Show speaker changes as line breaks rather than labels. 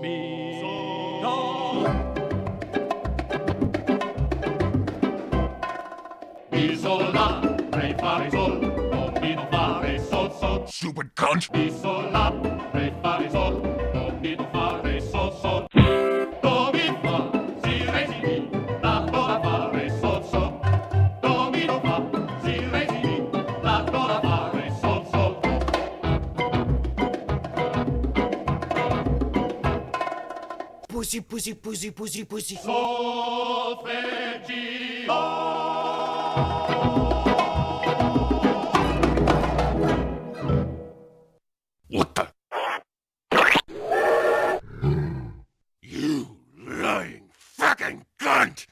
mi, do. Mi fare sol, non mi non fare sol sol.
Stupid cunt.
Mi sol fare
Pussy, pussy, pussy, pussy, pussy.
What the? You lying fucking cunt!